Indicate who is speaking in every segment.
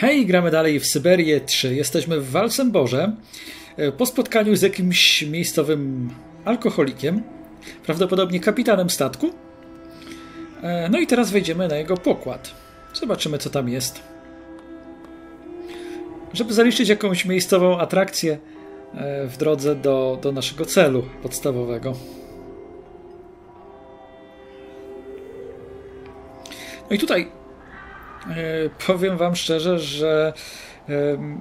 Speaker 1: Hej, gramy dalej w Syberię 3. Jesteśmy w Walsemborze e, po spotkaniu z jakimś miejscowym alkoholikiem, prawdopodobnie kapitanem statku. E, no i teraz wejdziemy na jego pokład. Zobaczymy, co tam jest. Żeby zaliczyć jakąś miejscową atrakcję e, w drodze do, do naszego celu podstawowego. No i tutaj powiem Wam szczerze, że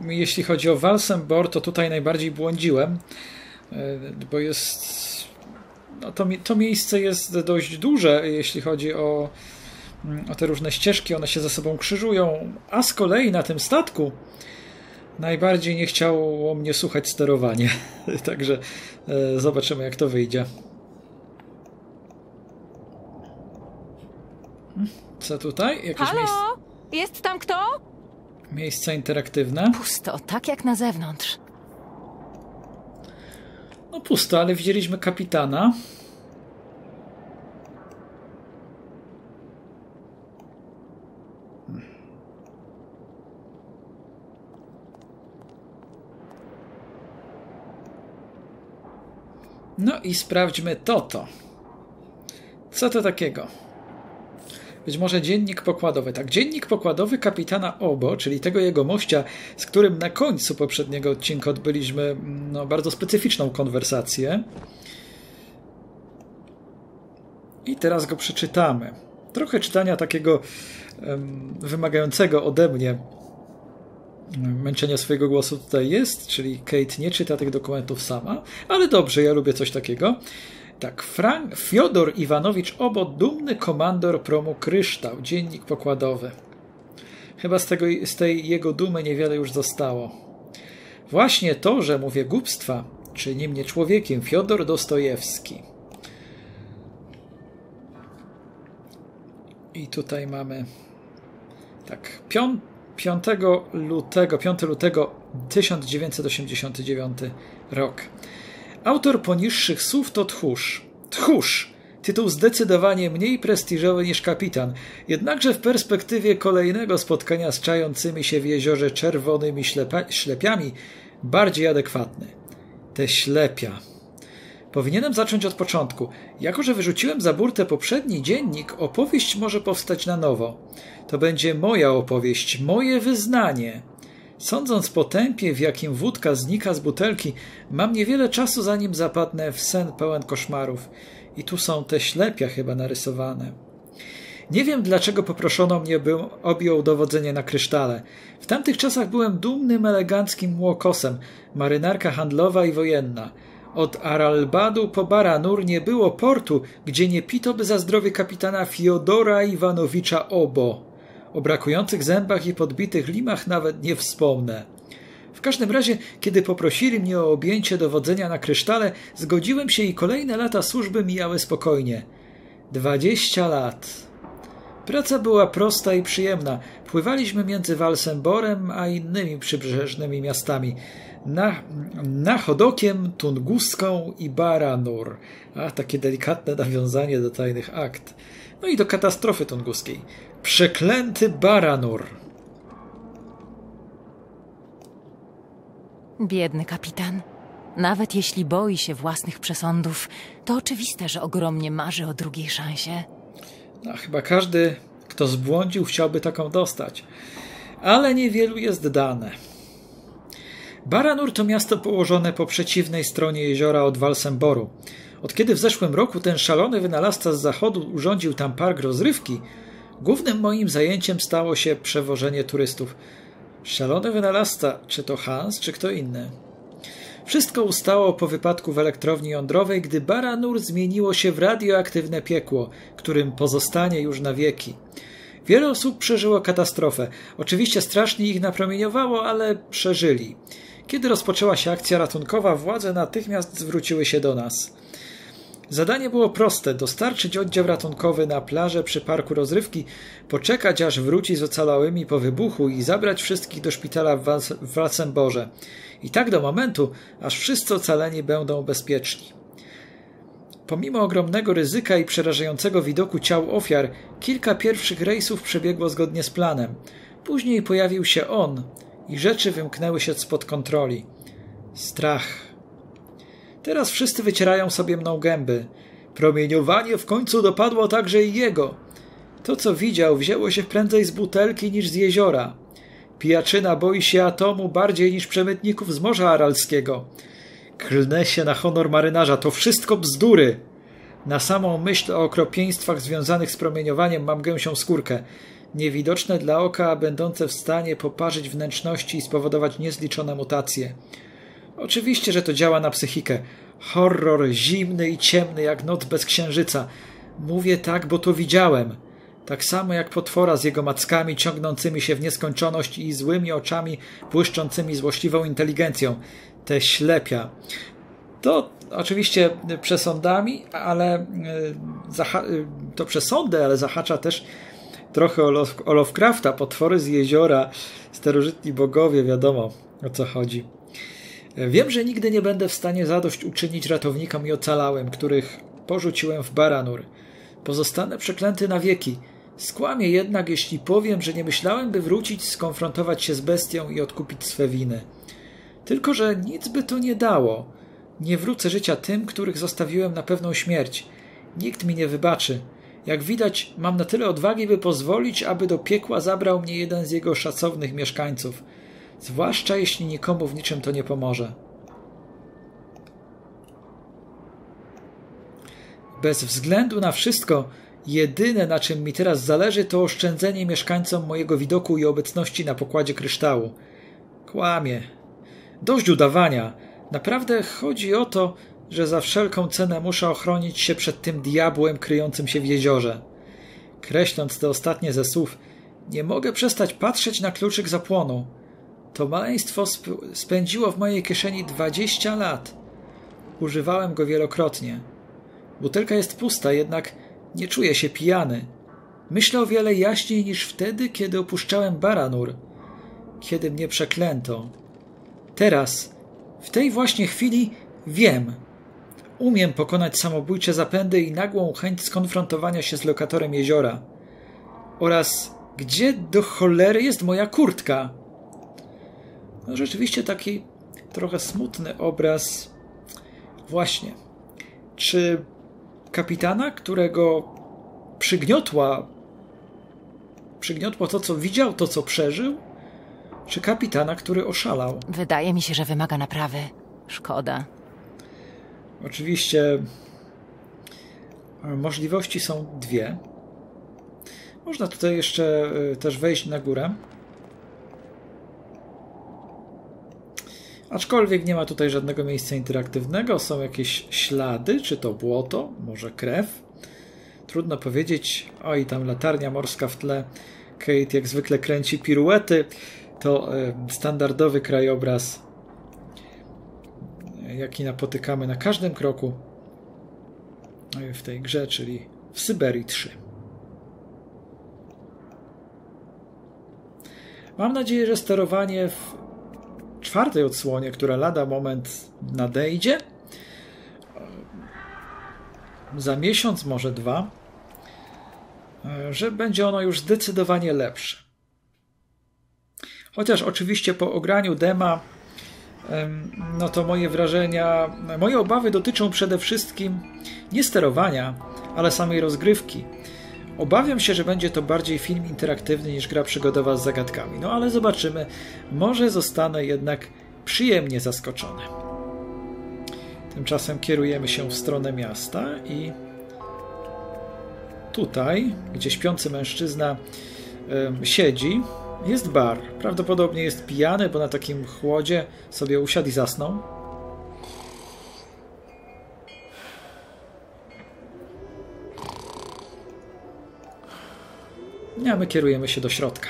Speaker 1: jeśli chodzi o Walsenbor, to tutaj najbardziej błądziłem, e, bo jest. No to, to miejsce jest dość duże, jeśli chodzi o, o te różne ścieżki, one się ze sobą krzyżują, a z kolei na tym statku najbardziej nie chciało mnie słuchać sterowanie. Także e, zobaczymy, jak to wyjdzie. Co tutaj?
Speaker 2: Jakieś Halo? miejsce? Jest tam kto?
Speaker 1: Miejsce interaktywne.
Speaker 2: Pusto, tak jak na zewnątrz.
Speaker 1: No pusto, ale widzieliśmy kapitana. No i sprawdźmy to to. Co to takiego? Być może dziennik pokładowy. Tak, dziennik pokładowy kapitana Obo, czyli tego jego mościa, z którym na końcu poprzedniego odcinka odbyliśmy mm, no, bardzo specyficzną konwersację. I teraz go przeczytamy. Trochę czytania takiego um, wymagającego ode mnie męczenia swojego głosu tutaj jest, czyli Kate nie czyta tych dokumentów sama, ale dobrze, ja lubię coś takiego. Tak, Frank, Fiodor Iwanowicz Obo, dumny komandor promu Kryształ, dziennik pokładowy. Chyba z, tego, z tej jego dumy niewiele już zostało. Właśnie to, że mówię głupstwa, czyni mnie człowiekiem, Fiodor Dostojewski. I tutaj mamy tak, 5, 5 lutego, 5 lutego 1989 rok. Autor poniższych słów to tchórz. Tchórz! Tytuł zdecydowanie mniej prestiżowy niż kapitan, jednakże w perspektywie kolejnego spotkania z czającymi się w jeziorze czerwonymi ślepiami bardziej adekwatny. Te ślepia. Powinienem zacząć od początku. Jako, że wyrzuciłem za burtę poprzedni dziennik, opowieść może powstać na nowo. To będzie moja opowieść, moje wyznanie. Sądząc po tempie, w jakim wódka znika z butelki, mam niewiele czasu, zanim zapadnę w sen pełen koszmarów. I tu są te ślepia chyba narysowane. Nie wiem, dlaczego poproszono mnie, bym objął dowodzenie na krysztale. W tamtych czasach byłem dumnym, eleganckim młokosem, marynarka handlowa i wojenna. Od Aralbadu po Baranur nie było portu, gdzie nie pito by za zdrowie kapitana Fiodora Iwanowicza Obo. O brakujących zębach i podbitych limach nawet nie wspomnę. W każdym razie, kiedy poprosili mnie o objęcie dowodzenia na krysztale, zgodziłem się i kolejne lata służby mijały spokojnie. Dwadzieścia lat. Praca była prosta i przyjemna. Pływaliśmy między Walsemborem a innymi przybrzeżnymi miastami. Na, na Chodokiem, Tunguską i Baranur. A, takie delikatne nawiązanie do tajnych akt. No i do katastrofy tunguskiej. Przeklęty Baranur.
Speaker 2: Biedny kapitan. Nawet jeśli boi się własnych przesądów, to oczywiste, że ogromnie marzy o drugiej szansie.
Speaker 1: No, chyba każdy, kto zbłądził, chciałby taką dostać. Ale niewielu jest dane. Baranur to miasto położone po przeciwnej stronie jeziora od Walsemboru. Od kiedy w zeszłym roku ten szalony wynalazca z zachodu urządził tam park rozrywki, Głównym moim zajęciem stało się przewożenie turystów. Szalony wynalazca, czy to Hans, czy kto inny. Wszystko ustało po wypadku w elektrowni jądrowej, gdy Baranur zmieniło się w radioaktywne piekło, którym pozostanie już na wieki. Wiele osób przeżyło katastrofę. Oczywiście strasznie ich napromieniowało, ale przeżyli. Kiedy rozpoczęła się akcja ratunkowa, władze natychmiast zwróciły się do nas. Zadanie było proste: dostarczyć oddział ratunkowy na plażę przy parku rozrywki, poczekać aż wróci z ocalałymi po wybuchu i zabrać wszystkich do szpitala w Walsemborze. I tak do momentu, aż wszyscy ocaleni będą bezpieczni. Pomimo ogromnego ryzyka i przerażającego widoku ciał ofiar, kilka pierwszych rejsów przebiegło zgodnie z planem. Później pojawił się on i rzeczy wymknęły się spod kontroli. Strach. Teraz wszyscy wycierają sobie mną gęby. Promieniowanie w końcu dopadło także i jego. To, co widział, wzięło się prędzej z butelki niż z jeziora. Pijaczyna boi się atomu bardziej niż przemytników z Morza Aralskiego. Klnę się na honor marynarza, to wszystko bzdury. Na samą myśl o okropieństwach związanych z promieniowaniem mam gęsią skórkę. Niewidoczne dla oka, będące w stanie poparzyć wnętrzności i spowodować niezliczone mutacje. Oczywiście, że to działa na psychikę. Horror zimny i ciemny jak noc bez księżyca. Mówię tak, bo to widziałem. Tak samo jak potwora z jego mackami ciągnącymi się w nieskończoność i złymi oczami błyszczącymi złośliwą inteligencją. Te ślepia. To oczywiście przesądami, ale e, e, to przesądy, ale zahacza też trochę o Lovecrafta, potwory z jeziora, starożytni bogowie, wiadomo o co chodzi. Wiem, że nigdy nie będę w stanie zadość uczynić ratownikom i ocalałym, których porzuciłem w Baranur. Pozostanę przeklęty na wieki. Skłamię jednak, jeśli powiem, że nie myślałem, by wrócić, skonfrontować się z bestią i odkupić swe winy. Tylko, że nic by to nie dało. Nie wrócę życia tym, których zostawiłem na pewną śmierć. Nikt mi nie wybaczy. Jak widać, mam na tyle odwagi, by pozwolić, aby do piekła zabrał mnie jeden z jego szacownych mieszkańców. Zwłaszcza jeśli nikomu w niczym to nie pomoże. Bez względu na wszystko, jedyne na czym mi teraz zależy, to oszczędzenie mieszkańcom mojego widoku i obecności na pokładzie kryształu. Kłamie. Dość udawania. Naprawdę chodzi o to, że za wszelką cenę muszę ochronić się przed tym diabłem kryjącym się w jeziorze. Kreśląc te ostatnie ze słów, nie mogę przestać patrzeć na kluczyk zapłonu. To maleństwo sp spędziło w mojej kieszeni dwadzieścia lat. Używałem go wielokrotnie. Butelka jest pusta, jednak nie czuję się pijany. Myślę o wiele jaśniej niż wtedy, kiedy opuszczałem Baranur, kiedy mnie przeklęto. Teraz, w tej właśnie chwili, wiem. Umiem pokonać samobójcze zapędy i nagłą chęć skonfrontowania się z lokatorem jeziora. Oraz gdzie do cholery jest moja kurtka? No, rzeczywiście taki trochę smutny obraz. Właśnie. Czy kapitana, którego przygniotła przygniotło to, co widział, to, co przeżył? Czy kapitana, który oszalał?
Speaker 2: Wydaje mi się, że wymaga naprawy. Szkoda.
Speaker 1: Oczywiście możliwości są dwie. Można tutaj jeszcze e, też wejść na górę. Aczkolwiek nie ma tutaj żadnego miejsca interaktywnego, są jakieś ślady, czy to błoto, może krew. Trudno powiedzieć. Oj, tam latarnia morska w tle. Kate jak zwykle kręci piruety. To e, standardowy krajobraz, jaki napotykamy na każdym kroku w tej grze, czyli w Syberii 3. Mam nadzieję, że sterowanie w czwartej odsłonie, która lada moment nadejdzie, za miesiąc, może dwa, że będzie ono już zdecydowanie lepsze. Chociaż oczywiście po ograniu dema, no to moje wrażenia, moje obawy dotyczą przede wszystkim nie sterowania, ale samej rozgrywki. Obawiam się, że będzie to bardziej film interaktywny niż gra przygodowa z zagadkami. No ale zobaczymy. Może zostanę jednak przyjemnie zaskoczony. Tymczasem kierujemy się w stronę miasta i tutaj, gdzie śpiący mężczyzna siedzi, jest bar. Prawdopodobnie jest pijany, bo na takim chłodzie sobie usiadł i zasnął. A my kierujemy się do środka.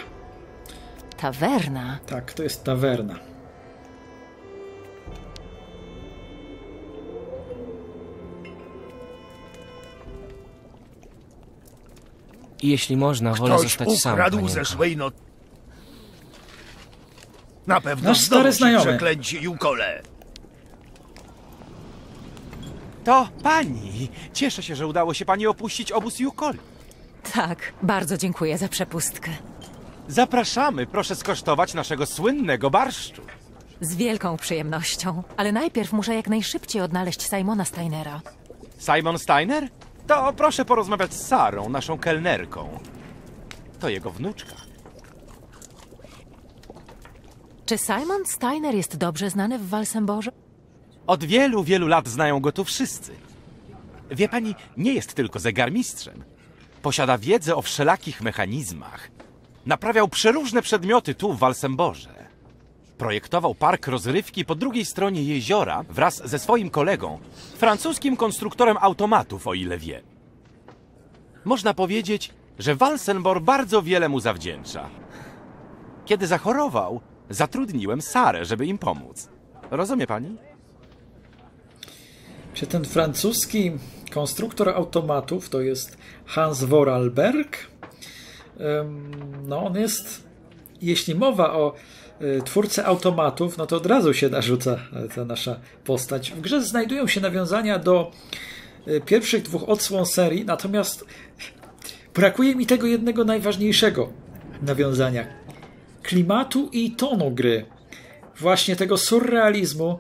Speaker 2: Tawerna?
Speaker 1: Tak, to jest tawerna.
Speaker 3: Jeśli można, wolę
Speaker 4: Ktoś
Speaker 3: zostać sam,
Speaker 4: ukradł
Speaker 3: panienko.
Speaker 4: ze szłej no... Na pewno
Speaker 1: Nasz stary znajomy.
Speaker 4: przeklęci Jukole.
Speaker 5: To pani! Cieszę się, że udało się pani opuścić obóz Jukoli.
Speaker 2: Tak, bardzo dziękuję za przepustkę.
Speaker 5: Zapraszamy, proszę skosztować naszego słynnego barszczu.
Speaker 2: Z wielką przyjemnością. Ale najpierw muszę jak najszybciej odnaleźć Simona Steinera.
Speaker 5: Simon Steiner? To proszę porozmawiać z Sarą, naszą kelnerką. To jego wnuczka.
Speaker 2: Czy Simon Steiner jest dobrze znany w Walsemborze?
Speaker 5: Od wielu, wielu lat znają go tu wszyscy. Wie pani, nie jest tylko zegarmistrzem. Posiada wiedzę o wszelakich mechanizmach. Naprawiał przeróżne przedmioty tu w Walsemborze. Projektował park rozrywki po drugiej stronie jeziora wraz ze swoim kolegą, francuskim konstruktorem automatów, o ile wie. Można powiedzieć, że Walsenbor bardzo wiele mu zawdzięcza. Kiedy zachorował, zatrudniłem Sarę, żeby im pomóc. Rozumie pani?
Speaker 1: Czy ten francuski konstruktor automatów to jest Hans Vorarlberg? No, on jest, jeśli mowa o y, twórcy automatów, no to od razu się narzuca e, ta nasza postać. W grze znajdują się nawiązania do y, pierwszych dwóch odsłon serii, natomiast brakuje mi tego jednego najważniejszego nawiązania klimatu i tonu gry. Właśnie tego surrealizmu,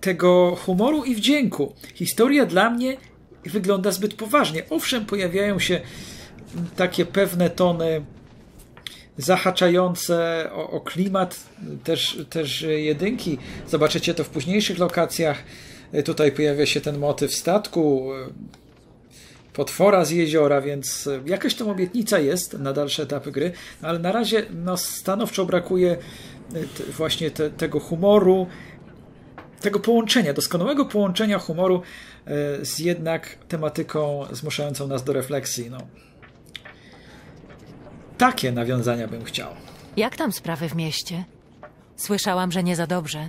Speaker 1: tego humoru i wdzięku. Historia dla mnie wygląda zbyt poważnie. Owszem, pojawiają się takie pewne tony zahaczające o, o klimat, też, też jedynki. Zobaczycie to w późniejszych lokacjach. Tutaj pojawia się ten motyw statku, potwora z jeziora, więc jakaś tam obietnica jest na dalsze etapy gry, ale na razie no, stanowczo brakuje te, właśnie te, tego humoru, tego połączenia, doskonałego połączenia humoru e, z jednak tematyką zmuszającą nas do refleksji. No. Takie nawiązania bym chciał.
Speaker 2: Jak tam sprawy w mieście? Słyszałam, że nie za dobrze.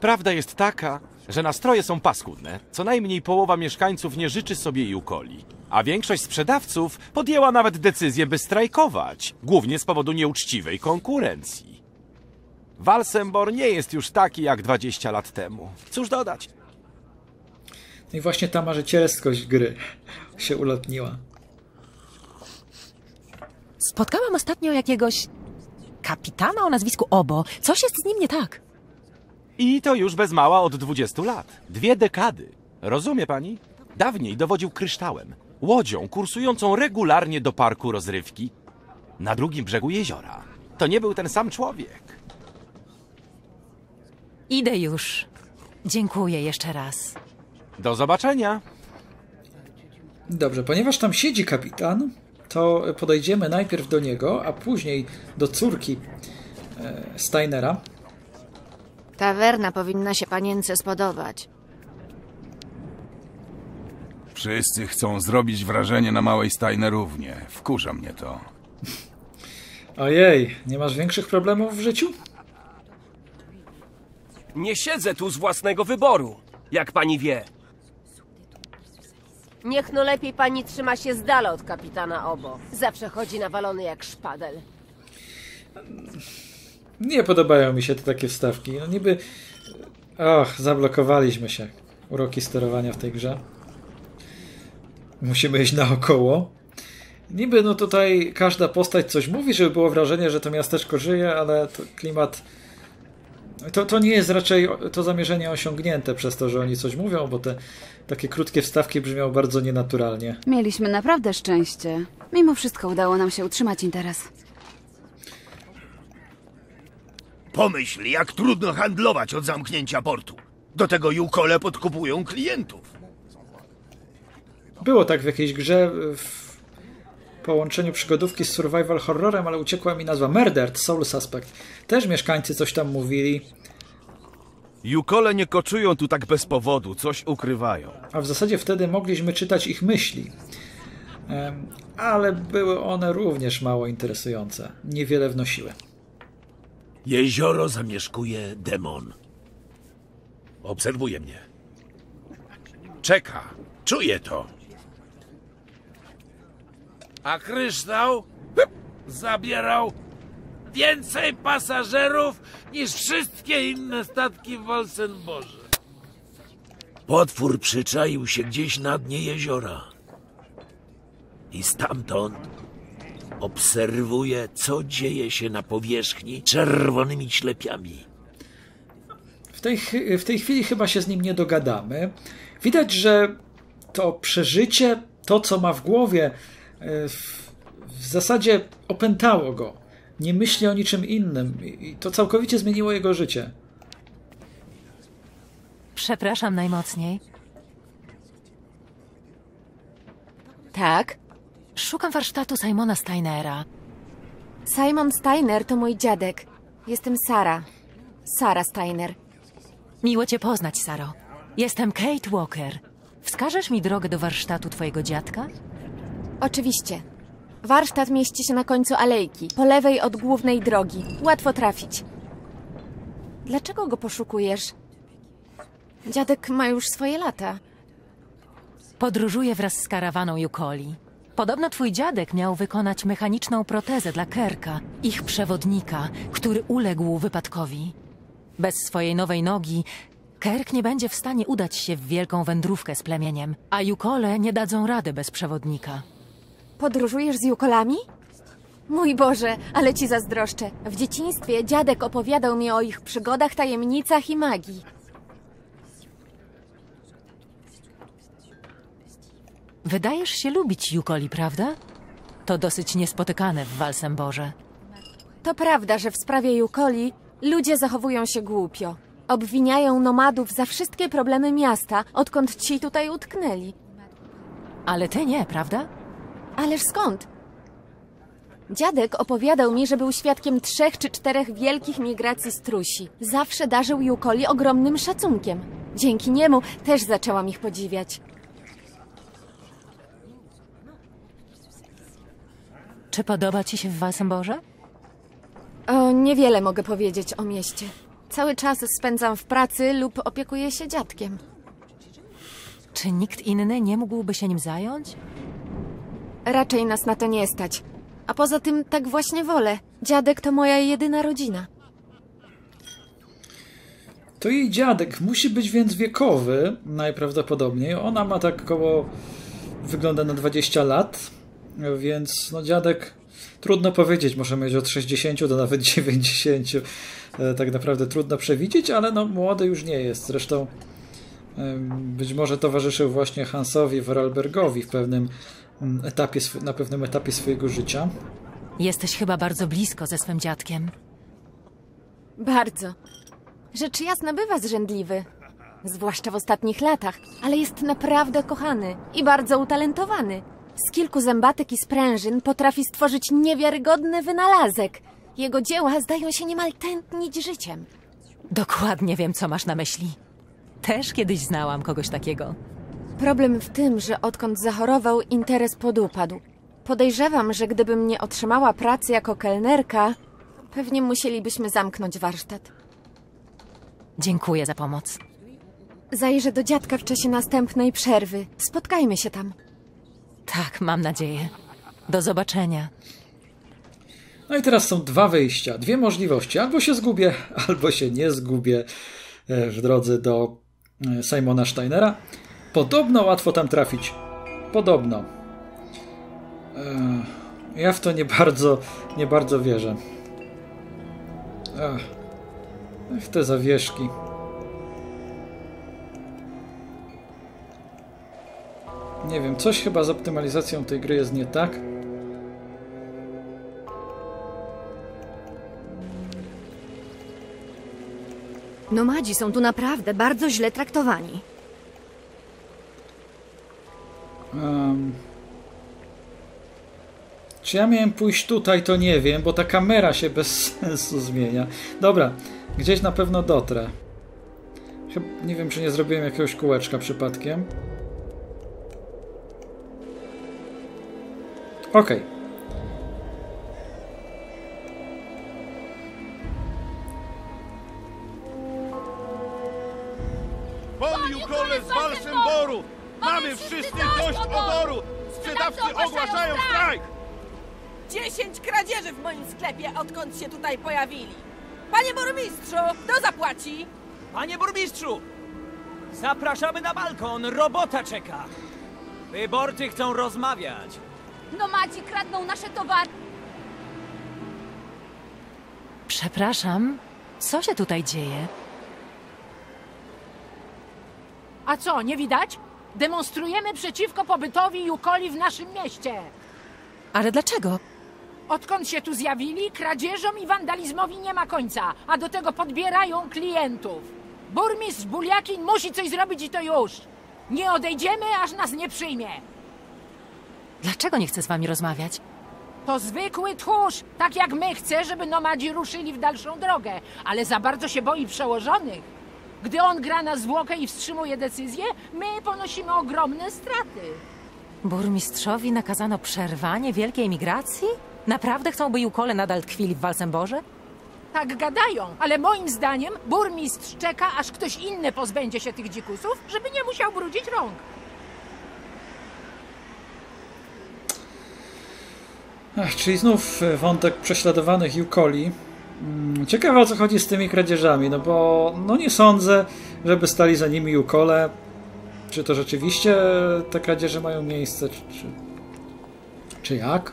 Speaker 5: Prawda jest taka, że nastroje są paskudne. Co najmniej połowa mieszkańców nie życzy sobie Jukoli. A większość sprzedawców podjęła nawet decyzję, by strajkować, głównie z powodu nieuczciwej konkurencji. Walsembor nie jest już taki jak 20 lat temu. Cóż dodać?
Speaker 1: No i właśnie ta marzycielskość gry się ulotniła.
Speaker 2: Spotkałam ostatnio jakiegoś kapitana o nazwisku Obo. Coś jest z nim nie tak.
Speaker 5: I to już bez mała od 20 lat. Dwie dekady. Rozumie pani? Dawniej dowodził kryształem, łodzią kursującą regularnie do parku rozrywki na drugim brzegu jeziora. To nie był ten sam człowiek.
Speaker 2: Idę już. Dziękuję jeszcze raz.
Speaker 5: Do zobaczenia.
Speaker 1: Dobrze, ponieważ tam siedzi kapitan, to podejdziemy najpierw do niego, a później do córki e, Steinera.
Speaker 6: Tawerna powinna się panience spodobać.
Speaker 7: Wszyscy chcą zrobić wrażenie na małej Steinerównie. Wkurza mnie to.
Speaker 1: Ojej, nie masz większych problemów w życiu?
Speaker 8: Nie siedzę tu z własnego wyboru, jak pani wie.
Speaker 9: Niech no lepiej pani trzyma się z dala od kapitana Obo. Zawsze chodzi nawalony jak szpadel.
Speaker 1: Nie podobają mi się te takie wstawki. No niby... Och, zablokowaliśmy się. Uroki sterowania w tej grze. Musimy iść naokoło. Niby no tutaj każda postać coś mówi, żeby było wrażenie, że to miasteczko żyje, ale to klimat... To, to nie jest raczej to zamierzenie osiągnięte przez to, że oni coś mówią, bo te takie krótkie wstawki brzmią bardzo nienaturalnie.
Speaker 10: Mieliśmy naprawdę szczęście. Mimo wszystko udało nam się utrzymać interes.
Speaker 4: Pomyśl, jak trudno handlować od zamknięcia portu. Do tego Jukole podkupują klientów.
Speaker 1: Było tak w jakiejś grze w połączeniu przygodówki z survival horrorem, ale uciekła mi nazwa Murdered Soul Suspect. Też mieszkańcy coś tam mówili,
Speaker 11: Jukole nie koczują tu tak bez powodu, coś ukrywają.
Speaker 1: a w zasadzie wtedy mogliśmy czytać ich myśli. Em, Ale były one również mało interesujące. Niewiele wnosiły.
Speaker 12: Jezioro zamieszkuje demon. Obserwuje mnie. Czeka. Czuję to. A kryształ zabierał więcej pasażerów niż wszystkie inne statki w Wolsenborze. Potwór przyczaił się gdzieś na dnie jeziora. I stamtąd Obserwuję, co dzieje się na powierzchni czerwonymi ślepiami.
Speaker 1: W tej, w tej chwili chyba się z nim nie dogadamy. Widać, że to przeżycie, to co ma w głowie, w, w zasadzie opętało go. Nie myśli o niczym innym i i to całkowicie zmieniło jego życie.
Speaker 2: Przepraszam najmocniej.
Speaker 6: Tak?
Speaker 2: Szukam warsztatu Simona Steinera.
Speaker 6: Simon Steiner to mój dziadek. Jestem Sara. Sara Steiner.
Speaker 2: Miło cię poznać, Saro. Jestem Kate Walker. Wskażesz mi drogę do warsztatu twojego dziadka?
Speaker 6: Oczywiście. Warsztat mieści się na końcu alejki, po lewej od głównej drogi. Łatwo trafić. Dlaczego go poszukujesz? Dziadek ma już swoje lata.
Speaker 2: Podróżuję wraz z karawaną Jukoli. Podobno twój dziadek miał wykonać mechaniczną protezę dla Kerka, ich przewodnika, który uległ wypadkowi. Bez swojej nowej nogi Kerk nie będzie w stanie udać się w wielką wędrówkę z plemieniem, a Jukole nie dadzą rady bez przewodnika.
Speaker 6: Podróżujesz z Jukolami? Mój Boże, ale ci zazdroszczę. W dzieciństwie dziadek opowiadał mi o ich przygodach, tajemnicach i magii.
Speaker 2: Wydajesz się lubić Jukoli, prawda? To dosyć niespotykane w Walsemborze.
Speaker 6: To prawda, że w sprawie Jukoli ludzie zachowują się głupio. Obwiniają nomadów za wszystkie problemy miasta, odkąd ci tutaj utknęli.
Speaker 2: Ale ty nie, prawda?
Speaker 6: Ależ skąd? Dziadek opowiadał mi, że był świadkiem trzech czy czterech wielkich migracji strusi. Zawsze darzył Jukoli ogromnym szacunkiem. Dzięki niemu też zaczęłam ich podziwiać.
Speaker 2: Czy podoba ci się w Walsemborze?
Speaker 6: O, niewiele mogę powiedzieć o mieście. Cały czas spędzam w pracy lub opiekuję się dziadkiem.
Speaker 2: Czy nikt inny nie mógłby się nim zająć?
Speaker 6: Raczej nas na to nie stać. A poza tym tak właśnie wolę. Dziadek to moja jedyna rodzina.
Speaker 1: To jej dziadek musi być więc wiekowy, najprawdopodobniej. Ona ma tak około, wygląda na 20 lat, więc no dziadek, trudno powiedzieć, może mieć od 60 do nawet 90. E, Tak naprawdę trudno przewidzieć, ale no młody już nie jest. Zresztą być może towarzyszył właśnie Hansowi Vorarlbergowi w pewnym etapie, na pewnym etapie swojego życia.
Speaker 2: Jesteś chyba bardzo blisko ze swym dziadkiem.
Speaker 6: Bardzo. Rzecz jasna bywa zrzędliwy. Zwłaszcza w ostatnich latach, ale jest naprawdę kochany i bardzo utalentowany. Z kilku zębatek i sprężyn potrafi stworzyć niewiarygodny wynalazek. Jego dzieła zdają się niemal tętnić życiem.
Speaker 2: Dokładnie wiem, co masz na myśli. Też kiedyś znałam kogoś takiego.
Speaker 6: Problem w tym, że odkąd zachorował, interes podupadł. Podejrzewam, że gdybym nie otrzymała pracy jako kelnerka, pewnie musielibyśmy zamknąć warsztat.
Speaker 2: Dziękuję za pomoc.
Speaker 6: Zajrzę do dziadka w czasie następnej przerwy. Spotkajmy się tam.
Speaker 2: Tak, mam nadzieję. Do zobaczenia.
Speaker 1: No i teraz są dwa wyjścia, dwie możliwości. Albo się zgubię, albo się nie zgubię e, w drodze do e, Simona Steinera. Podobno łatwo tam trafić. Podobno. Ja w to nie bardzo, nie bardzo wierzę. Ach, Ach, te zawieszki. Nie wiem, coś chyba z optymalizacją tej gry jest nie tak.
Speaker 13: Nomadzi są tu naprawdę bardzo źle traktowani.
Speaker 1: Em, czy ja miałem pójść tutaj, to nie wiem, bo ta kamera się bez sensu zmienia. Dobra, gdzieś na pewno dotrę. Chyb- Nie wiem, czy nie zrobiłem jakiegoś kółeczka przypadkiem. Okej.
Speaker 11: Pon Mamy wszyscy dość oboru! Sprzedawcy ogłaszają strajk!
Speaker 14: Dziesięć kradzieży w moim sklepie, odkąd się tutaj pojawili. Panie burmistrzu, kto zapłaci?
Speaker 15: Panie burmistrzu! Zapraszamy na balkon, robota czeka. Wyborcy chcą rozmawiać.
Speaker 16: Nomadzi kradną nasze towary.
Speaker 2: Przepraszam, co się tutaj dzieje?
Speaker 16: A co, nie widać? Demonstrujemy przeciwko pobytowi Jukoli w naszym mieście.
Speaker 2: Ale dlaczego?
Speaker 16: Odkąd się tu zjawili, kradzieżom i wandalizmowi nie ma końca, a do tego podbierają klientów. Burmistrz Buliakin musi coś zrobić i to już. Nie odejdziemy, aż nas nie przyjmie.
Speaker 2: Dlaczego nie chce z wami rozmawiać?
Speaker 16: To zwykły tchórz, tak jak my chce, żeby nomadzi ruszyli w dalszą drogę, ale za bardzo się boi przełożonych. Gdy on gra na zwłokę i wstrzymuje decyzję, my ponosimy ogromne straty.
Speaker 2: Burmistrzowi nakazano przerwanie wielkiej migracji? Naprawdę chcą, by Jukole nadal tkwili w Walsemborze?
Speaker 16: Tak gadają, ale moim zdaniem burmistrz czeka, aż ktoś inny pozbędzie się tych dzikusów, żeby nie musiał brudzić rąk.
Speaker 1: Ach, czyli znów e, wątek prześladowanych Jukoli. Mm, Ciekawe o co chodzi z tymi kradzieżami, no bo no nie sądzę, żeby stali za nimi Jukole. Czy to rzeczywiście te kradzieże mają miejsce, czy, czy, czy jak?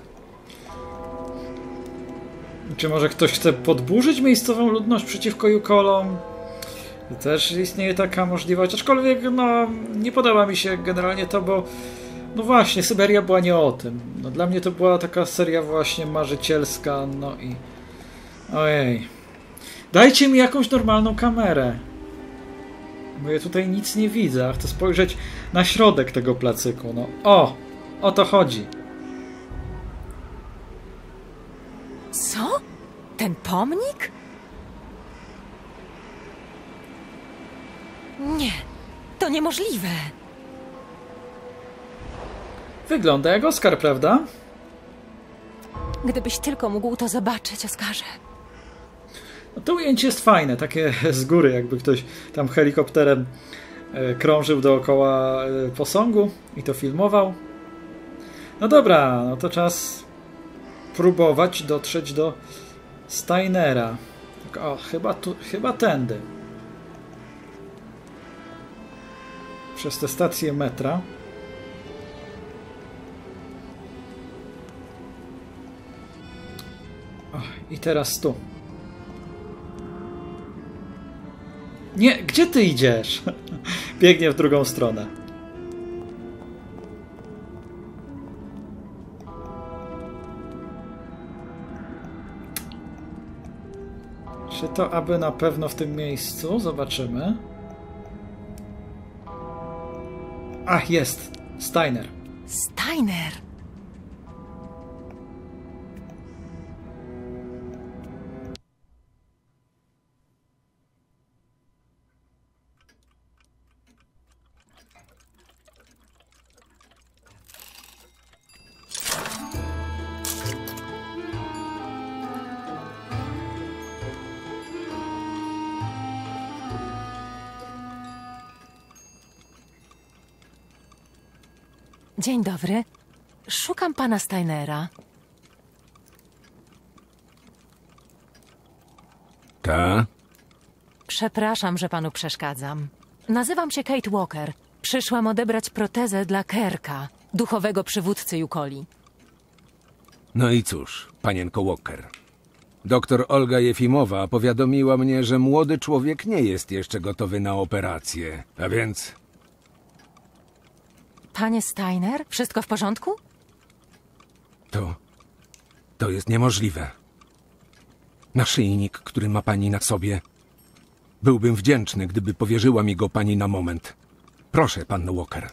Speaker 1: Czy może ktoś chce podburzyć miejscową ludność przeciwko Jukolom? Też istnieje taka możliwość, aczkolwiek no, nie podoba mi się generalnie to, bo no właśnie, Syberia była nie o tym. No, dla mnie to była taka seria właśnie marzycielska, no i... Ojej. Dajcie mi jakąś normalną kamerę. Bo ja tutaj nic nie widzę, a chcę spojrzeć na środek tego placyku, no. O! O to chodzi.
Speaker 2: Co? Ten pomnik? Nie, to niemożliwe.
Speaker 1: Wygląda jak Oscar, prawda?
Speaker 2: Gdybyś tylko mógł to zobaczyć, Oskarze.
Speaker 1: No to ujęcie jest fajne, takie z góry, jakby ktoś tam helikopterem e, krążył dookoła e, posągu i to filmował. No dobra, no to czas próbować dotrzeć do Steinera. Tak, o, chyba, tu, chyba tędy. Przez tę stację metra. O, I teraz tu. Nie, gdzie ty idziesz? Biegnie w drugą stronę. Czy to aby na pewno w tym miejscu? Zobaczymy. Ach, jest. Steiner.
Speaker 2: Steiner! Dzień dobry. Szukam pana Steinera.
Speaker 12: Ta?
Speaker 2: Przepraszam, że panu przeszkadzam. Nazywam się Kate Walker. Przyszłam odebrać protezę dla Kerka, duchowego przywódcy Jukoli.
Speaker 12: No i cóż, panienko Walker. Doktor Olga Jefimowa powiadomiła mnie, że młody człowiek nie jest jeszcze gotowy na operację. A więc
Speaker 2: Panie Steiner, wszystko w porządku?
Speaker 12: to. To jest niemożliwe. Naszyjnik, który ma pani na sobie. Byłbym wdzięczny, gdyby powierzyła mi go pani na moment. Proszę, panno Walker.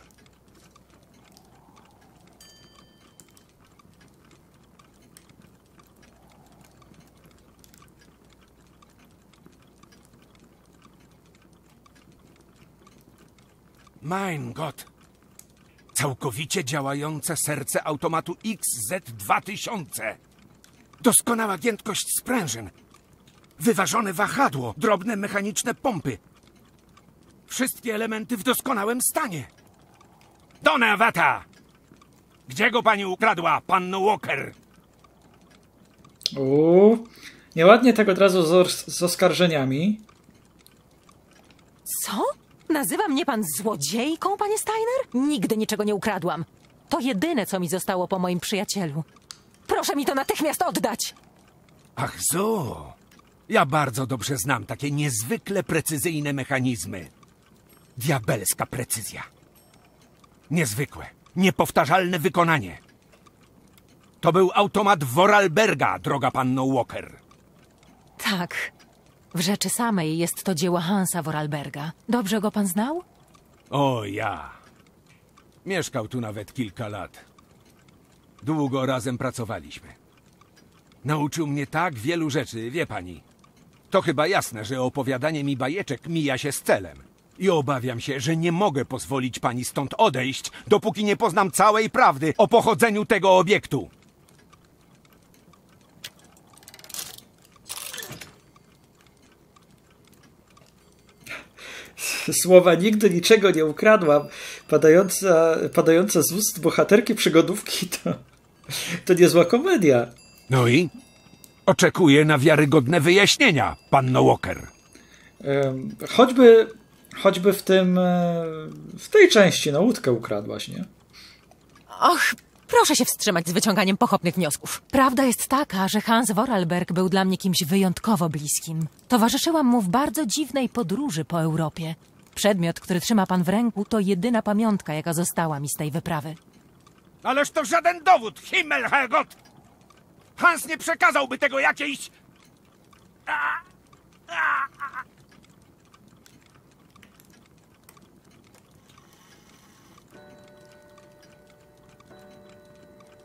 Speaker 17: Mein Gott! Całkowicie działające serce automatu XZ2000. Doskonała giętkość sprężyn. Wyważone wahadło, drobne mechaniczne pompy. Wszystkie elementy w doskonałym stanie. Dona Wata! Gdzie go pani ukradła, panno Walker?
Speaker 1: Uuu. Nieładnie tak od razu z, z oskarżeniami.
Speaker 2: Co? Nazywa mnie pan złodziejką, panie Steiner? Nigdy niczego nie ukradłam. To jedyne, co mi zostało po moim przyjacielu. Proszę mi to natychmiast oddać!
Speaker 17: Ach so. Ja bardzo dobrze znam takie niezwykle precyzyjne mechanizmy. Diabelska precyzja. Niezwykłe, niepowtarzalne wykonanie. To był automat Vorarlberga, droga panno Walker.
Speaker 2: Tak. W rzeczy samej jest to dzieło Hansa Vorarlberga. Dobrze go pan znał?
Speaker 17: O ja. Mieszkał tu nawet kilka lat. Długo razem pracowaliśmy. Nauczył mnie tak wielu rzeczy, wie pani. To chyba jasne, że opowiadanie mi bajeczek mija się z celem. I obawiam się, że nie mogę pozwolić pani stąd odejść, dopóki nie poznam całej prawdy o pochodzeniu tego obiektu.
Speaker 1: Słowa nigdy niczego nie ukradłam. Padająca, padająca z ust bohaterki przygodówki to, to niezła komedia.
Speaker 17: No i? Oczekuję na wiarygodne wyjaśnienia, panno Walker.
Speaker 1: Choćby, choćby w tym, e, w tej części, no łódkę ukradłaś, nie?
Speaker 2: Och, proszę się wstrzymać z wyciąganiem pochopnych wniosków. Prawda jest taka, że Hans Vorarlberg był dla mnie kimś wyjątkowo bliskim. Towarzyszyłam mu w bardzo dziwnej podróży po Europie. Przedmiot, który trzyma pan w ręku, to jedyna pamiątka, jaka została mi z tej wyprawy.
Speaker 17: Ależ to żaden dowód, Himmelherrgott! Hans nie przekazałby tego jakiejś...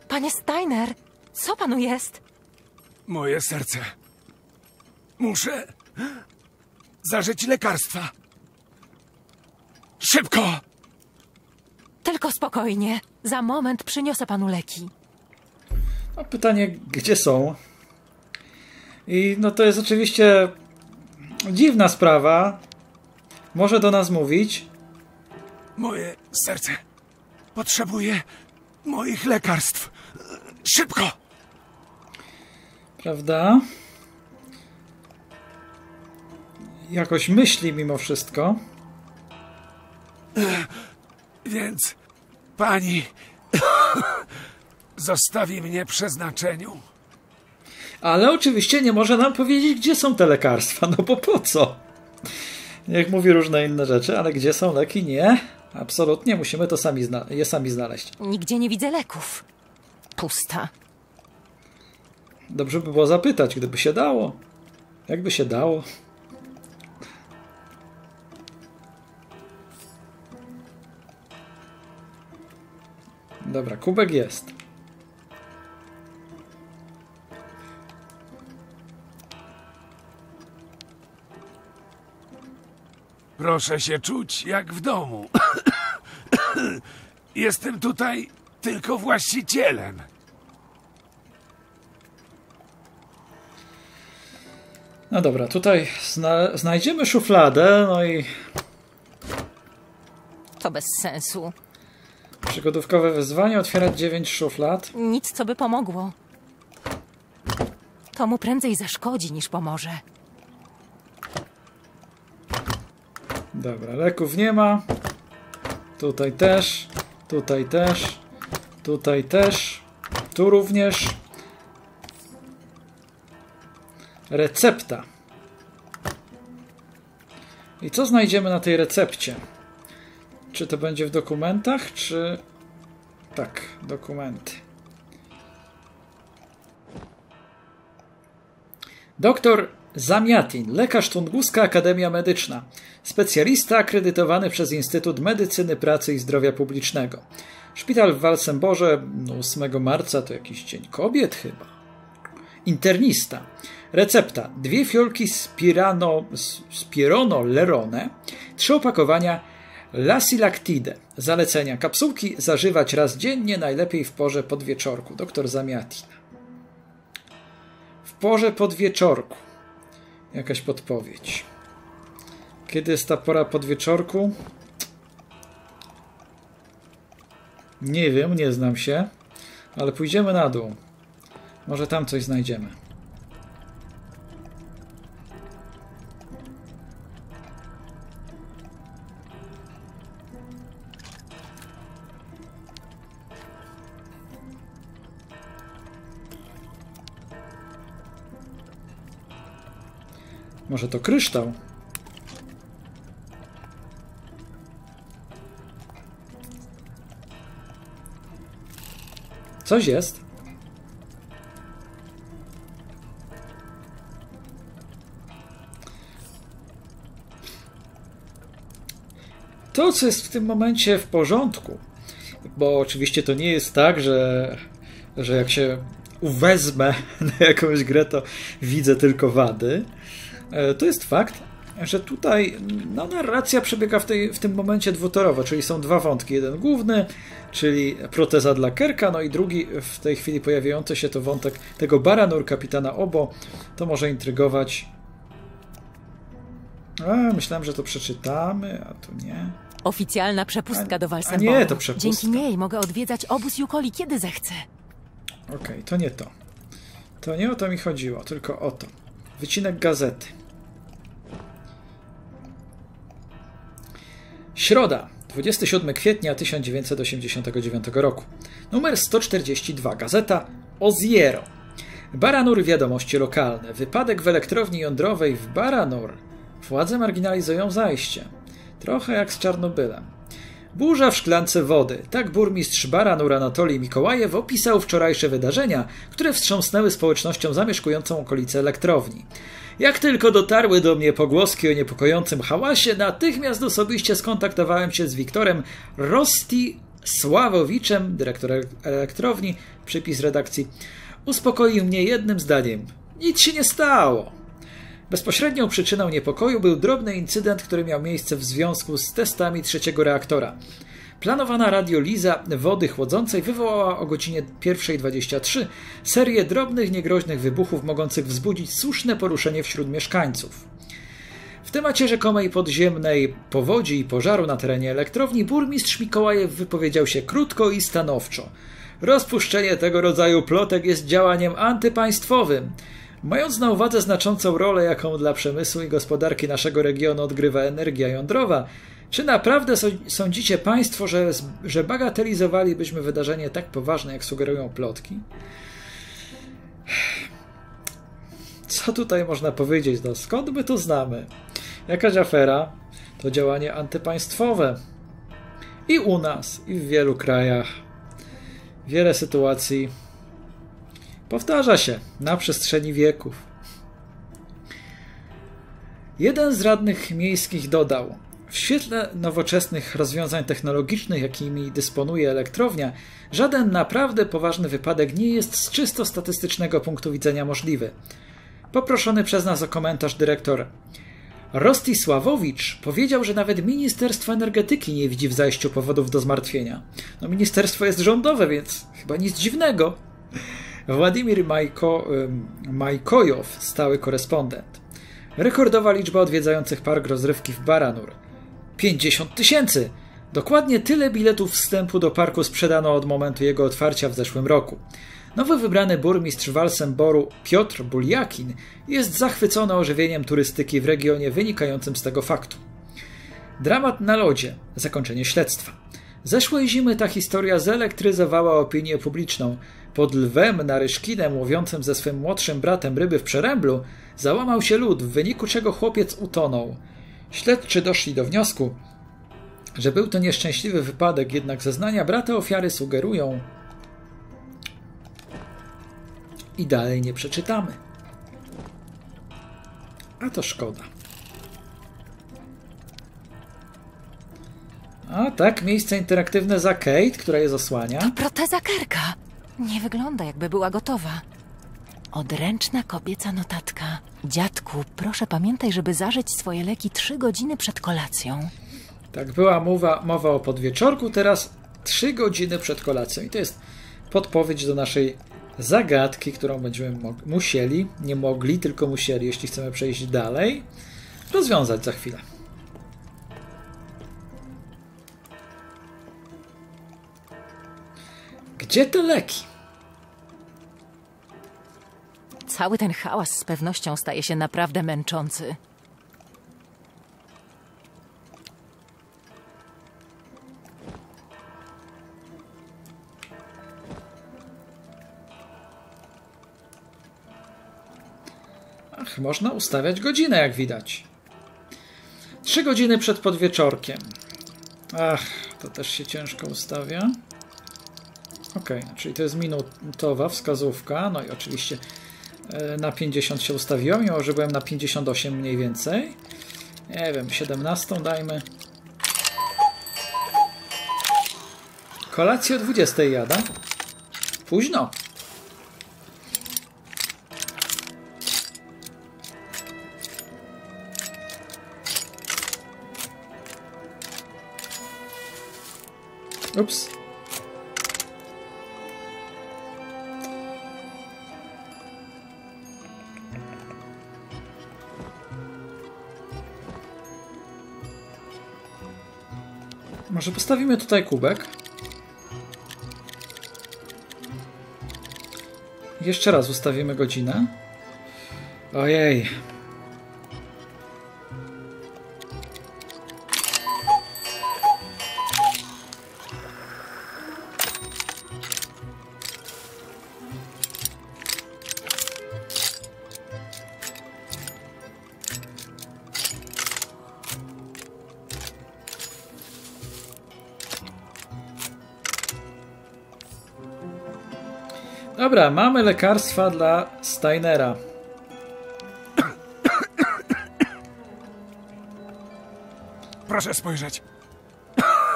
Speaker 2: Panie Steiner, co panu jest?
Speaker 17: Moje serce. Muszę zażyć lekarstwa. Szybko!
Speaker 2: Tylko spokojnie. Za moment przyniosę panu leki.
Speaker 1: A pytanie, gdzie są? I no to jest oczywiście dziwna sprawa. Może do nas mówić.
Speaker 17: Moje serce potrzebuje moich lekarstw. Szybko!
Speaker 1: Prawda? Jakoś myśli mimo wszystko.
Speaker 17: Więc pani zostawi mnie przeznaczeniu.
Speaker 1: Ale oczywiście nie może nam powiedzieć, gdzie są te lekarstwa, no bo po co? Niech mówi różne inne rzeczy, ale gdzie są leki? Nie. Absolutnie, musimy to sami je sami znaleźć.
Speaker 2: Nigdzie nie widzę leków. Pusta.
Speaker 1: Dobrze by było zapytać, gdyby się dało. Jakby się dało. Dobra, kubek jest.
Speaker 17: Proszę się czuć jak w domu. Jestem tutaj tylko właścicielem.
Speaker 1: No dobra, tutaj zna znajdziemy szufladę, no i
Speaker 2: To bez sensu.
Speaker 1: Przygodówkowe wyzwanie, otwierać 9 szuflad.
Speaker 2: Nic, co by pomogło. To mu prędzej zaszkodzi, niż pomoże.
Speaker 1: Dobra, leków nie ma. Tutaj też, tutaj też, tutaj też, tu również. Recepta. I co znajdziemy na tej recepcie? Czy to będzie w dokumentach, czy... Tak, dokumenty. Doktor Zamiatin, lekarz Tunguska Akademia Medyczna, specjalista akredytowany przez Instytut Medycyny Pracy i Zdrowia Publicznego. Szpital w Walsemborze no, 8 marca to jakiś dzień kobiet chyba. Internista. Recepta: dwie fiolki spirano, spirono lerone, trzy opakowania lasilactide. Zalecenia: kapsułki zażywać raz dziennie, najlepiej w porze podwieczorku. Doktor Zamiatin. W porze podwieczorku. Jakaś podpowiedź. Kiedy jest ta pora podwieczorku? Nie wiem, nie znam się, ale pójdziemy na dół. Może tam coś znajdziemy. Może to kryształ? Coś jest. To, co jest w tym momencie w porządku, bo oczywiście to nie jest tak, że, że jak się uwezmę na jakąś grę, to widzę tylko wady. E, to jest fakt, że tutaj no, narracja przebiega w, tej, w tym momencie dwutorowo, czyli są dwa wątki. Jeden główny, czyli proteza dla Kerka, no i drugi w tej chwili pojawiający się to wątek tego Baranur, kapitana Obo. To może intrygować. A, myślałem, że to przeczytamy, a tu nie.
Speaker 2: Oficjalna przepustka
Speaker 1: A-
Speaker 2: do
Speaker 1: a
Speaker 2: Walsenboru.
Speaker 1: nie, to przepustka.
Speaker 2: Dzięki niej mogę odwiedzać obóz Jukoli kiedy zechcę.
Speaker 1: Okej, to nie to. To nie o to mi chodziło, tylko o to. Wycinek gazety. Środa, 27 kwietnia 1989 roku. Numer 142, gazeta Oziero. Baranur wiadomości lokalne. Wypadek w elektrowni jądrowej w Baranur. Władze marginalizują zajście. Trochę jak z Czarnobylem. Burza w szklance wody. Tak burmistrz Baranur Anatolij Mikołajew opisał wczorajsze wydarzenia, które wstrząsnęły społecznością zamieszkującą okolice elektrowni. Jak tylko dotarły do mnie pogłoski o niepokojącym hałasie, natychmiast osobiście skontaktowałem się z Wiktorem Rosti Sławowiczem, dyrektorem elektrowni, przypis redakcji. Uspokoił mnie jednym zdaniem. Nic się nie stało. Bezpośrednią przyczyną niepokoju był drobny incydent, który miał miejsce w związku z testami trzeciego reaktora. Planowana radioliza wody chłodzącej wywołała o godzinie 1.23 serię drobnych, niegroźnych wybuchów mogących wzbudzić słuszne poruszenie wśród mieszkańców. W temacie rzekomej podziemnej powodzi i pożaru na terenie elektrowni burmistrz Mikołajew wypowiedział się krótko i stanowczo. Rozpuszczenie tego rodzaju plotek jest działaniem antypaństwowym. Mając na uwadze znaczącą rolę, jaką dla przemysłu i gospodarki naszego regionu odgrywa energia jądrowa, czy naprawdę sądzicie Państwo, że, że bagatelizowalibyśmy wydarzenie tak poważne, jak sugerują plotki? Co tutaj można powiedzieć? No, skąd my to znamy? Jakaś afera to działanie antypaństwowe. I u nas, i w wielu krajach. Wiele sytuacji powtarza się na przestrzeni wieków. Jeden z radnych miejskich dodał: W świetle nowoczesnych rozwiązań technologicznych, jakimi dysponuje elektrownia, żaden naprawdę poważny wypadek nie jest z czysto statystycznego punktu widzenia możliwy. Poproszony przez nas o komentarz dyrektor Rostisławowicz powiedział, że nawet Ministerstwo Energetyki nie widzi w zajściu powodów do zmartwienia. No, ministerstwo jest rządowe, więc chyba nic dziwnego. Władimir Majko, Majkojow, stały korespondent. Rekordowa liczba odwiedzających park rozrywki w Baranur. 50 tysięcy! Dokładnie tyle biletów wstępu do parku sprzedano od momentu jego otwarcia w zeszłym roku. Nowy wybrany burmistrz Walsenboru Piotr Buljakin jest zachwycony ożywieniem turystyki w regionie wynikającym z tego faktu. Dramat na lodzie. Zakończenie śledztwa. Zeszłej zimy ta historia zelektryzowała opinię publiczną. Pod lwem naryszkinem łowiącym ze swym młodszym bratem ryby w przeręblu załamał się lód, w wyniku czego chłopiec utonął. Śledczy doszli do wniosku, że był to nieszczęśliwy wypadek, jednak zeznania brata ofiary sugerują, i dalej nie przeczytamy. A to szkoda. A tak, miejsce interaktywne za Kate, która je zasłania.
Speaker 2: Proteza Kerka. Nie wygląda, jakby była gotowa. Odręczna kobieca notatka. Dziadku, proszę pamiętaj, żeby zażyć swoje leki trzy godziny przed kolacją.
Speaker 1: Tak, była mowa, mowa o podwieczorku, teraz trzy godziny przed kolacją. I to jest podpowiedź do naszej zagadki, którą będziemy musieli, nie mogli, tylko musieli, jeśli chcemy przejść dalej, rozwiązać za chwilę. Gdzie te leki?
Speaker 2: Cały ten hałas z pewnością staje się naprawdę męczący.
Speaker 1: Ach, można ustawiać godzinę, jak widać. Trzy godziny przed podwieczorkiem. Ach, to też się ciężko ustawia. Ok, czyli to jest minutowa wskazówka. No i oczywiście na 50 się ustawiłem, mimo że byłem na 58 mniej więcej. Nie wiem, 17 dajmy. Kolację o 20 jada. Późno. Ups. Może postawimy tutaj kubek. Jeszcze raz ustawimy godzinę. Ojej. Lekarstwa dla Steinera.
Speaker 17: Proszę spojrzeć.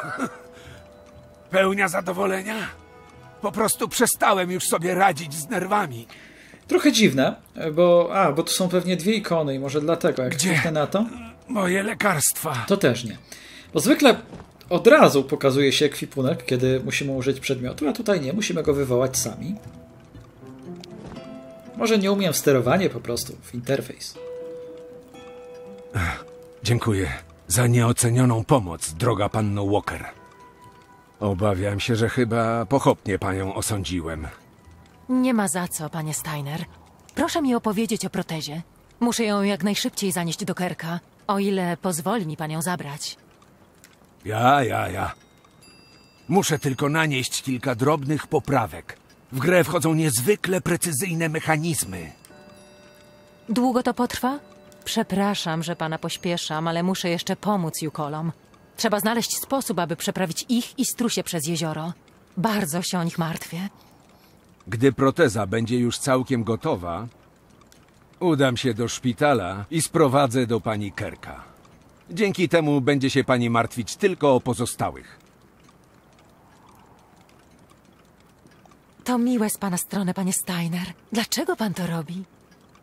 Speaker 17: Pełnia zadowolenia? Po prostu przestałem już sobie radzić z nerwami.
Speaker 1: Trochę dziwne, bo a, bo tu są pewnie dwie ikony i może dlatego, jak kliknę na to,
Speaker 17: Moje lekarstwa.
Speaker 1: to też nie. Bo zwykle od razu pokazuje się ekwipunek, kiedy musimy użyć przedmiotu, a tutaj nie, musimy go wywołać sami. Może nie umiem w sterowanie po prostu, w interfejs.
Speaker 17: Dziękuję za nieocenioną pomoc, droga panno Walker. Obawiam się, że chyba pochopnie panią osądziłem.
Speaker 2: Nie ma za co, panie Steiner. Proszę mi opowiedzieć o protezie. Muszę ją jak najszybciej zanieść do Kerka, o ile pozwoli mi pan ją zabrać.
Speaker 17: Ja, ja, ja. Muszę tylko nanieść kilka drobnych poprawek. W grę wchodzą niezwykle precyzyjne mechanizmy.
Speaker 2: Długo to potrwa? Przepraszam, że pana pośpieszam, ale muszę jeszcze pomóc Jukolom. Trzeba znaleźć sposób, aby przeprawić ich i strusie przez jezioro. Bardzo się o nich martwię.
Speaker 17: Gdy proteza będzie już całkiem gotowa, udam się do szpitala i sprowadzę do pani Kerka. Dzięki temu będzie się pani martwić tylko o pozostałych.
Speaker 2: To miłe z pana strony, panie Steiner. Dlaczego pan to robi?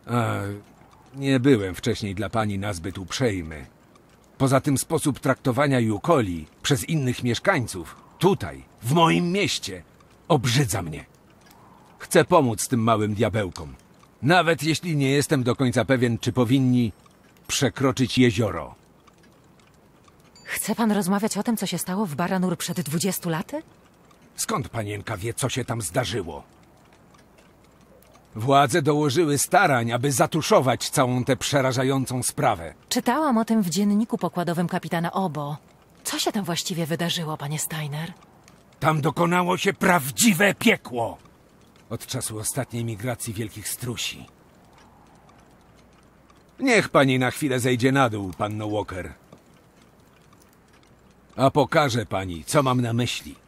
Speaker 17: A, nie byłem wcześniej dla pani nazbyt uprzejmy. Poza tym sposób traktowania Jukoli przez innych mieszkańców, tutaj, w moim mieście, obrzydza mnie. Chcę pomóc tym małym diabełkom. Nawet jeśli nie jestem do końca pewien, czy powinni przekroczyć jezioro.
Speaker 2: Chce pan rozmawiać o tym, co się stało w Baranur przed 20 laty?
Speaker 17: Skąd panienka wie, co się tam zdarzyło? Władze dołożyły starań, aby zatuszować całą tę przerażającą sprawę.
Speaker 2: Czytałam o tym w dzienniku pokładowym kapitana Obo. Co się tam właściwie wydarzyło, panie Steiner?
Speaker 17: Tam dokonało się prawdziwe piekło. Od czasu ostatniej migracji wielkich strusi. Niech pani na chwilę zejdzie na dół, panno Walker. A pokażę pani, co mam na myśli.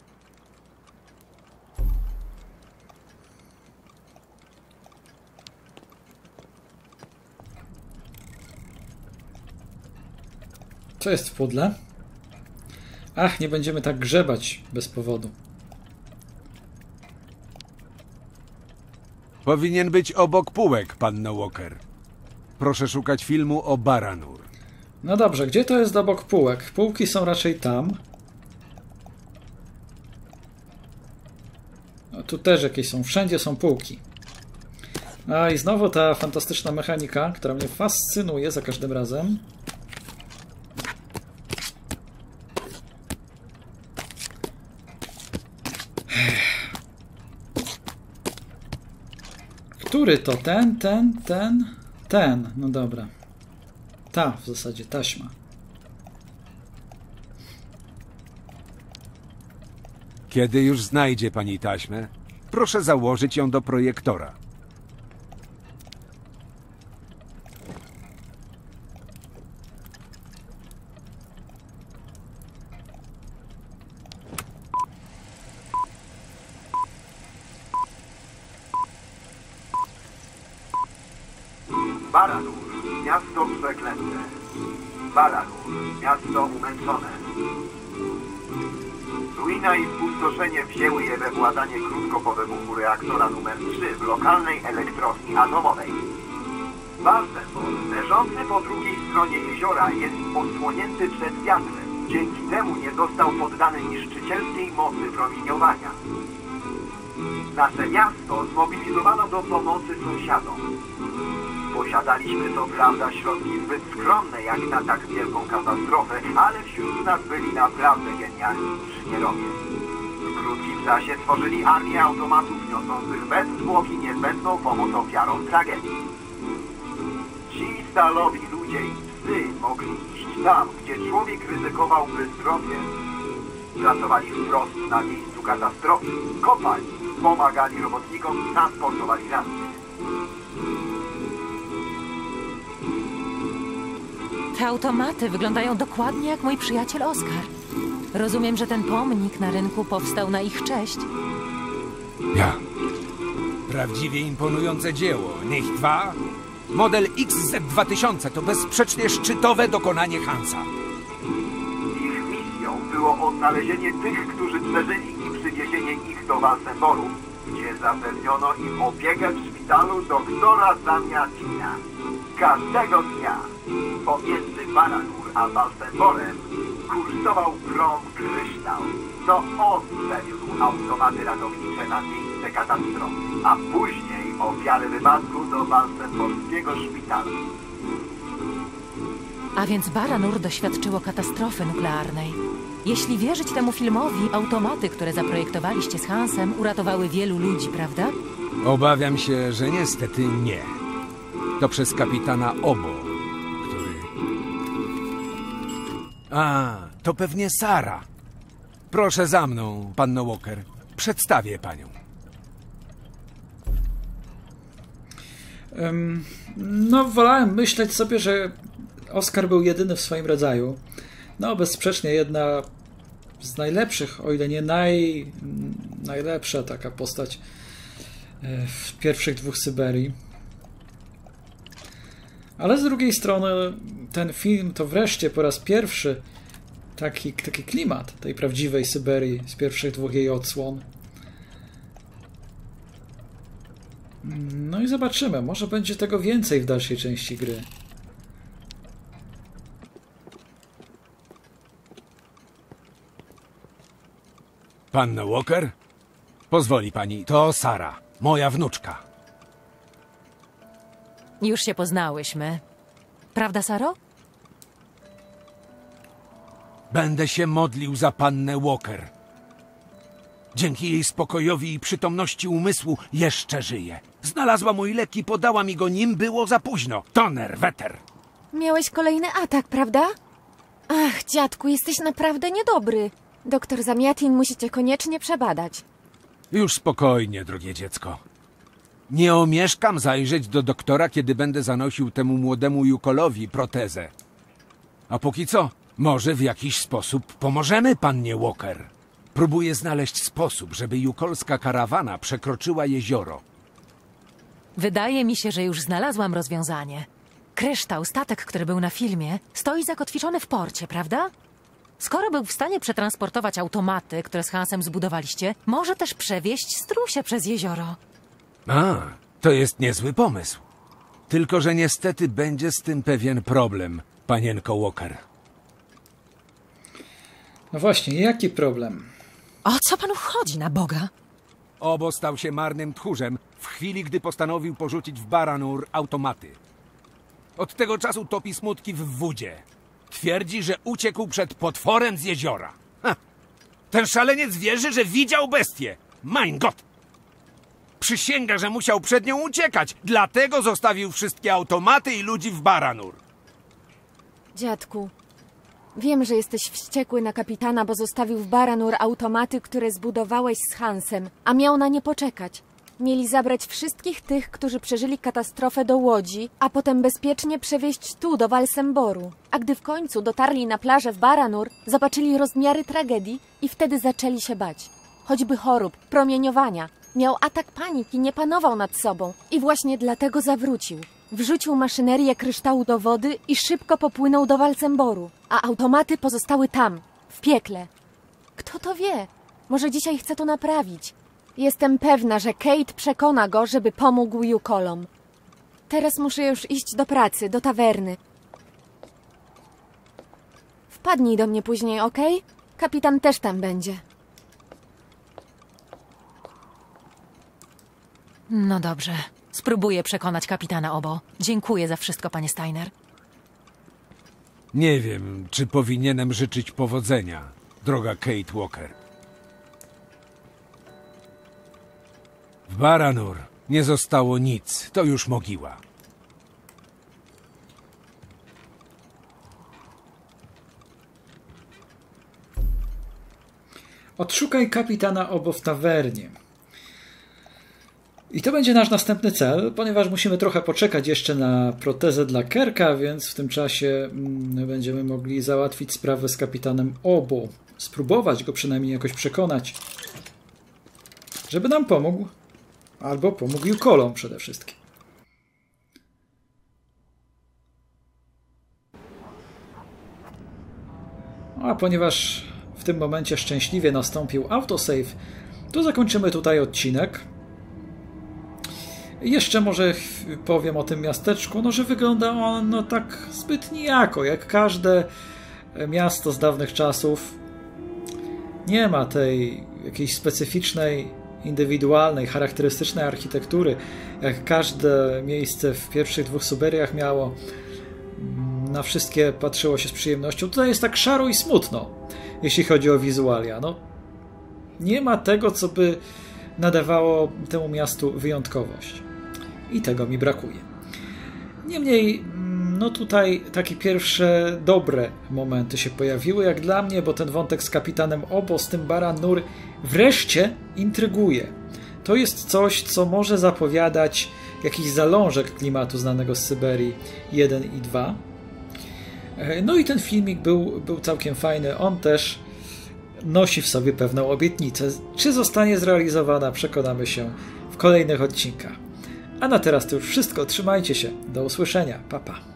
Speaker 1: Co jest w pudle? Ach, nie będziemy tak grzebać bez powodu.
Speaker 17: Powinien być obok półek, panno Walker. Proszę szukać filmu o Baranur.
Speaker 1: No dobrze, gdzie to jest obok półek? Półki są raczej tam. No, tu też jakieś są, wszędzie są półki. A i znowu ta fantastyczna mechanika, która mnie fascynuje za każdym razem. Który to? Ten, ten, ten, ten. No dobra. Ta w zasadzie, taśma.
Speaker 17: Kiedy już znajdzie pani taśmę, proszę założyć ją do projektora.
Speaker 18: Ruina i spustoszenie wzięły je we władanie krótko po wybuchu reaktora numer 3 w lokalnej elektrowni atomowej. Balsemor, leżący po drugiej stronie jeziora, jest odsłonięty przed wiatrem. Dzięki temu nie został poddany niszczycielskiej mocy promieniowania. Nasze miasto zmobilizowano do pomocy sąsiadom. Posiadaliśmy co prawda środki zbyt skromne jak na tak wielką katastrofę, ale wśród nas byli naprawdę genialni inżynierowie. W krótkim czasie tworzyli armię automatów niosących bez zwłoki niezbędną pomoc ofiarom tragedii. Ci stalowi ludzie i psy mogli iść tam, gdzie człowiek ryzykowałby zdrowie. Pracowali wprost na miejscu katastrofy, kopali, pomagali robotnikom i transportowali rannych.
Speaker 2: Te automaty wyglądają dokładnie jak mój przyjaciel Oskar. Rozumiem, że ten pomnik na rynku powstał na ich cześć.
Speaker 17: Ja. Prawdziwie imponujące dzieło. Niech dwa. Model XZ2000 to bezsprzecznie szczytowe dokonanie Hansa.
Speaker 18: Ich misją było odnalezienie tych, którzy przeżyli i przywiezienie ich do Walsenboru, gdzie zapewniono im opiekę w szpitalu doktora Zamiatina. Każdego dnia pomiędzy Baranur a Walsenborem kursował prom kryształ. To on przewiózł automaty ratownicze na miejsce katastrofy, a później ofiary wypadku do Walsenborskiego szpitala.
Speaker 2: A więc Baranur doświadczyło katastrofy nuklearnej. Jeśli wierzyć temu filmowi, automaty, które zaprojektowaliście z Hansem, uratowały wielu ludzi, prawda?
Speaker 17: Obawiam się, że niestety nie. To przez kapitana Obo, który... A, to pewnie Sara. Proszę za mną, panno Walker. Przedstawię panią.
Speaker 1: Ym, no, wolałem myśleć sobie, że Oscar był jedyny w swoim rodzaju. No, bezsprzecznie jedna z najlepszych, o ile nie naj, najlepsza taka postać e, w pierwszych dwóch Syberii. Ale z drugiej strony ten film to wreszcie po raz pierwszy taki, taki klimat tej prawdziwej Syberii z pierwszych dwóch jej odsłon. No i zobaczymy, może będzie tego więcej w dalszej części gry.
Speaker 17: Panna Walker? Pozwoli pani, to Sara, moja wnuczka.
Speaker 2: Już się poznałyśmy. Prawda, Saro?
Speaker 17: Będę się modlił za pannę Walker. Dzięki jej spokojowi i przytomności umysłu jeszcze żyje. Znalazła mój lek i podała mi go, nim było za późno. Toner, weter.
Speaker 6: Miałeś kolejny atak, prawda? Ach, dziadku, jesteś naprawdę niedobry. Doktor Zamiatin musi cię koniecznie przebadać.
Speaker 17: Już spokojnie, drogie dziecko. Nie omieszkam zajrzeć do doktora, kiedy będę zanosił temu młodemu Jukolowi protezę. A póki co, może w jakiś sposób pomożemy pannie Walker. Próbuję znaleźć sposób, żeby jukolska karawana przekroczyła jezioro.
Speaker 2: Wydaje mi się, że już znalazłam rozwiązanie. Kryształ, statek, który był na filmie, stoi zakotwiczony w porcie, prawda? Skoro był w stanie przetransportować automaty, które z Hansem zbudowaliście, może też przewieźć strusie przez jezioro.
Speaker 17: A, to jest niezły pomysł. Tylko, że niestety będzie z tym pewien problem, panienko Walker.
Speaker 1: No właśnie, jaki problem?
Speaker 2: O co panu chodzi na Boga?
Speaker 17: Obo stał się marnym tchórzem w chwili, gdy postanowił porzucić w Baranur automaty. Od tego czasu topi smutki w wódzie. Twierdzi, że uciekł przed potworem z jeziora. Ha! Ten szaleniec wierzy, że widział bestię. Mein Gott! Przysięga, że musiał przed nią uciekać, dlatego zostawił wszystkie automaty i ludzi w Baranur.
Speaker 6: Dziadku, wiem, że jesteś wściekły na kapitana, bo zostawił w Baranur automaty, które zbudowałeś z Hansem, a miał na nie poczekać. Mieli zabrać wszystkich tych, którzy przeżyli katastrofę do łodzi, a potem bezpiecznie przewieźć tu, do Walsemboru. A gdy w końcu dotarli na plażę w Baranur, zobaczyli rozmiary tragedii i wtedy zaczęli się bać. Choćby chorób, promieniowania. Miał atak paniki, nie panował nad sobą i właśnie dlatego zawrócił. Wrzucił maszynerię kryształu do wody i szybko popłynął do Walcemboru, a automaty pozostały tam, w piekle. Kto to wie? Może dzisiaj chce to naprawić. Jestem pewna, że Kate przekona go, żeby pomógł Jukolom. Teraz muszę już iść do pracy, do tawerny. Wpadnij do mnie później, okej? Kapitan też tam będzie.
Speaker 2: No dobrze. Spróbuję przekonać kapitana Obo. Dziękuję za wszystko, panie Steiner.
Speaker 17: Nie wiem, czy powinienem życzyć powodzenia, droga Kate Walker. W Baranur nie zostało nic, to już mogiła.
Speaker 1: Odszukaj kapitana Obo w tawernie. I to będzie nasz następny cel, ponieważ musimy trochę poczekać jeszcze na protezę dla Kerka, więc w tym czasie mm, będziemy mogli załatwić sprawę z kapitanem Obo. Spróbować go przynajmniej jakoś przekonać, żeby nam pomógł, albo pomógł Jukolom przede wszystkim. A ponieważ w tym momencie szczęśliwie nastąpił autosave, to zakończymy tutaj odcinek. Jeszcze może powiem o tym miasteczku, no że wygląda ono tak zbyt nijako, jak każde miasto z dawnych czasów. Nie ma tej jakiejś specyficznej, indywidualnej, charakterystycznej architektury, jak każde miejsce w pierwszych dwóch Suberiach miało. Na wszystkie patrzyło się z przyjemnością. Tutaj jest tak szaro i smutno, jeśli chodzi o wizualia. No, nie ma tego, co by nadawało temu miastu wyjątkowość. I tego mi brakuje. Niemniej, no tutaj takie pierwsze dobre momenty się pojawiły, jak dla mnie, bo ten wątek z kapitanem Obo, z tym Baran Nur wreszcie intryguje. To jest coś, co może zapowiadać jakiś zalążek klimatu znanego z Syberii 1 i 2. No i ten filmik był, był całkiem fajny. On też nosi w sobie pewną obietnicę. Czy zostanie zrealizowana, przekonamy się w kolejnych odcinkach. A na teraz to już wszystko. Trzymajcie się. Do usłyszenia. Pa, pa.